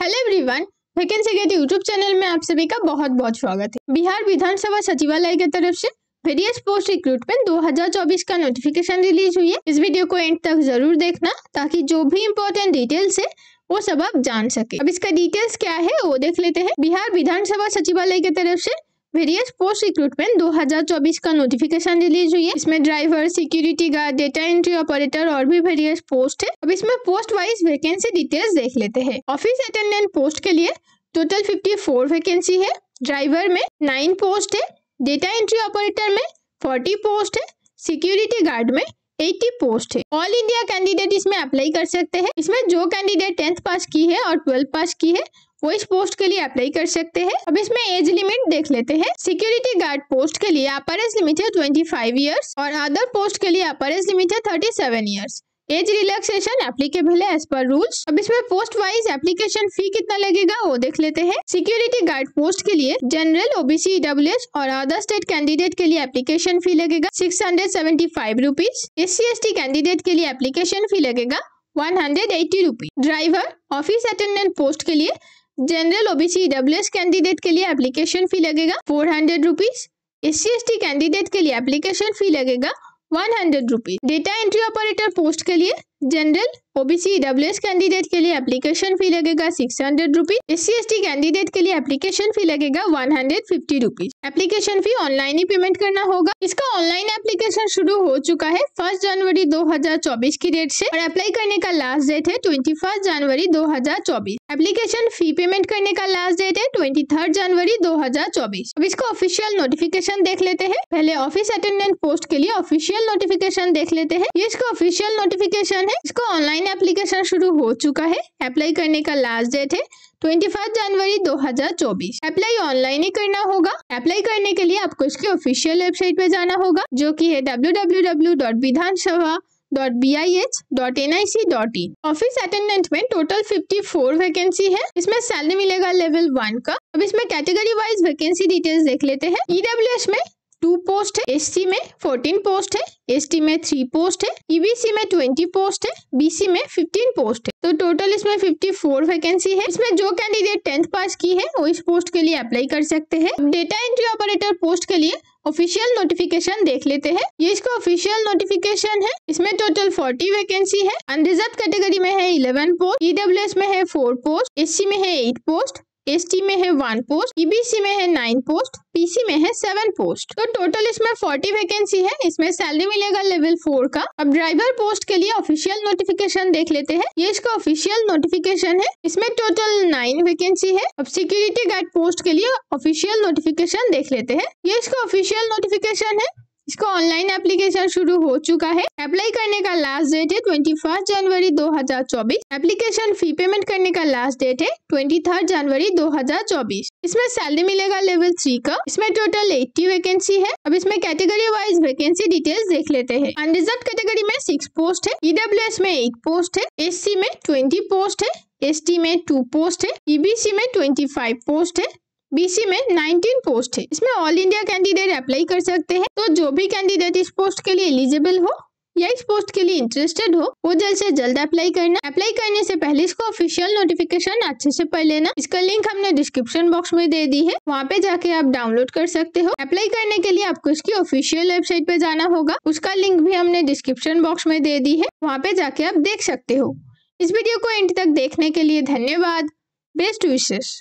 Hello everyone Vacancy Gate YouTube channel में आप सभी का बहुत बहुत स्वागत है। बिहार विधानसभा सचिवालय की तरफ़ से वेरियस पोस्ट रिक्रूटमेंट 2024 का नोटिफिकेशन रिलीज़ हुई है। इस वीडियो को एंड तक ज़रूर देखना, ताकि जो भी इम्पोर्टेंट डिटेल्स है, वो सब आप जान सके। अब इसका डिटेल्स क्या है, वो देख लेते हैं। बिहार विधानसभा सचिवालय की तरफ़ से वेरियस पोस्ट रिक्रूटमेंट 2024 का नोटिफिकेशन रिलीज़ हुई है। इसमें driver security guard data entry operator और भी वेरियस पोस्ट है। अब इसमें पोस्ट वाइज वैकेंसी डिटेल्स देख लेते हैं। ऑफ़िस अटेंडेंट पोस्ट के लिए टोटल 54 वैकेंसी है। ड्राइवर में नाइन पोस्ट है। डेटा एंट्री ऑपरेटर में 40 पोस्ट है। सिक्योरिटी गार्ड में 80 पोस्ट है। ऑल इंडिया कैंडिडेट इसमें अप्लाई कर सकते हैं। इसमें जो कैंडिडेट टेंथ पास की है और ट्वेल्थ पास की है, वो इस पोस्ट के लिए अप्लाई कर सकते हैं। अब इसमें एज लिमिट देख लेते हैं। सिक्योरिटी गार्ड पोस्ट के लिए अपर एज लिमिट है ट्वेंटी फाइव ईयर्स और अदर पोस्ट के लिए अपर एज लिमिट है thirty seven years age relaxation applicable है एज पर रूल्स अब इसमें पोस्ट वाइज एप्लीकेशन फ़ी कितना लगेगा, वो देख लेते हैं। सिक्योरिटी गार्ड पोस्ट के लिए जनरल ओबीसी डब्ल्यू और अदर स्टेट कैंडिडेट के लिए एप्लीकेशन फ़ी लगेगा six hundred seventy five rupees S C candidate के लिए एप्लीकेशन फ़ी लगेगा one hundred eighty rupees driver office attendant post के लिए जनरल ओबीसी डब्ल्यू कैंडिडेट के लिए एप्लीकेशन फ़ी लगेगा four hundred rupees S C candidate के लिए एप्लीकेशन फ़ी लगेगा one hundred rupees. Data entry operator post के लिए जनरल ओबीसी डब्ल्यू कैंडिडेट के लिए एप्लीकेशन फ़ी लगेगा six hundred rupees S C candidate के लिए एप्लीकेशन फ़ी लगेगा one hundred fifty rupees application fee online ही पेमेंट करना होगा. इसका ऑनलाइन एप्लीकेशन शुरू हो चुका है फ़र्स्ट जनवरी 2024 की डेट से और अप्लाई करने का लास्ट डेट है ट्वेंटी फ़र्स्ट जनवरी 2024 एप्लीकेशन फ़ी पेमेंट करने का लास्ट डेट है ट्वेंटी थर्ड जनवरी 2024 अब इसका ऑफिशियल नोटिफिकेशन देख लेते हैं. पहले ऑफ़िस अटेंडेंट पोस्ट के लिए ऑफिशियल नोटिफिकेशन देख लेते हैं. ये इसका ऑफिशियल नोटिफिकेशन है. इसको ऑनलाइन एप्लीकेशन शुरू हो चुका है। अप्लाई करने का लास्ट डेट है ट्वेंटी फाइव जनवरी 2024 अप्लाई ऑनलाइन ही करना होगा। अप्लाई करने के लिए आपको इसकी ऑफिशियल वेबसाइट पे जाना होगा, जो कि है www.vidhansabha इन ऑफ़िस अटेंडेंट में टोटल फिफ्टी फोर वैकेंसी है। इसमें सैलरी मिलेगा लेवल वन का। अब इसमें कैटेगरी वाइज वैकेंसी डिटेल्स देख लेते हैं। ईडब्ल्यू एस में टू पोस्ट है एससी में फोर्टीन पोस्ट है एसटी में थ्री पोस्ट है ईबीसी में ट्वेंटी पोस्ट है बीसी में फिफ्टीन पोस्ट है। तो टोटल इसमें फिफ्टी फोर वैकेंसी है। इसमें जो कैंडिडेट टेंथ पास की है, वो इस पोस्ट के लिए अप्लाई कर सकते हैं। डेटा एंट्री ऑपरेटर पोस्ट के लिए ऑफिशियल नोटिफिकेशन देख लेते हैं। ये इसका ऑफिशियल नोटिफिकेशन है। इसमें टोटल 40 वैकेंसी है। अनरिजर्व कैटेगरी में है 11 पोस्ट ईडब्ल्यू में है 4 पोस्ट एससी में है 8 पोस्ट एस में है वन पोस्ट ईबीसी में है नाइन पोस्ट पीसी में है सेवन पोस्ट तो टोटल इसमें फोर्टी वैकेंसी है, इसमें सैलरी मिलेगा लेवल फोर का. अब ड्राइवर पोस्ट के लिए ऑफिशियल नोटिफिकेशन देख लेते हैं. ये इसका ऑफिशियल नोटिफिकेशन है. इसमें टोटल नाइन वैकेंसी है. अब सिक्योरिटी गार्ड पोस्ट के लिए ऑफिशियल नोटिफिकेशन देख लेते हैं. ये इसका ऑफिशियल नोटिफिकेशन है. इसका ऑनलाइन एप्लीकेशन शुरू हो चुका है। अप्लाई करने का लास्ट डेट है ट्वेंटी फ़र्स्ट जनवरी 2024 एप्लीकेशन फ़ी पेमेंट करने का लास्ट डेट है ट्वेंटी थर्ड जनवरी 2024 इसमें सैलरी मिलेगा लेवल थ्री का। इसमें टोटल एट्टी वैकेंसी है। अब इसमें कैटेगरी वाइज वैकेंसी डिटेल्स देख लेते हैं। अनरिजर्व कैटेगरी में सिक्स पोस्ट है। ईडब्ल्यू e में एट पोस्ट है। एससी में ट्वेंटी पोस्ट है। एसटी में टू पोस्ट है। ईबीसी e में ट्वेंटी फाइव पोस्ट है। बीसी में 19 पोस्ट है। इसमें ऑल इंडिया कैंडिडेट अप्लाई कर सकते हैं। तो जो भी कैंडिडेट इस पोस्ट के लिए एलिजिबल हो या इस पोस्ट के लिए इंटरेस्टेड हो, वो जल्द से जल्द अप्लाई करना। अप्लाई करने से पहले इसको ऑफिशियल नोटिफिकेशन अच्छे से पढ़ लेना। इसका लिंक हमने डिस्क्रिप्शन बॉक्स में दे दी है। वहाँ पे जाके आप डाउनलोड कर सकते हो। अप्लाई करने के लिए आपको इसकी ऑफिशियल वेबसाइट पे जाना होगा। उसका लिंक भी हमने डिस्क्रिप्शन बॉक्स में दे दी है। वहाँ पे जाके आप देख सकते हो। इस वीडियो को एंड तक देखने के लिए धन्यवाद। बेस्ट विशेष